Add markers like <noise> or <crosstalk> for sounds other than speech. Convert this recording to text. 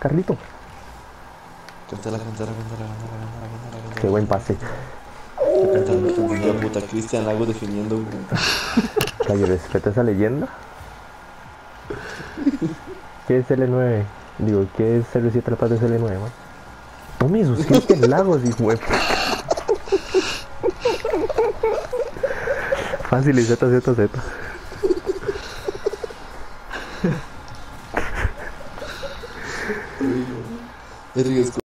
Carlito. Cántala, cántala, cántala, cántala. Qué buen pase. Cántala, puta. Cristian Lago definiendo. <laughs> Calle, respeta esa leyenda. ¿Qué es L9? Digo, ¿qué es CR7 La Paz de CL9, man? No me suscribiste en Lagos, hijo de... Fácil y Z, резко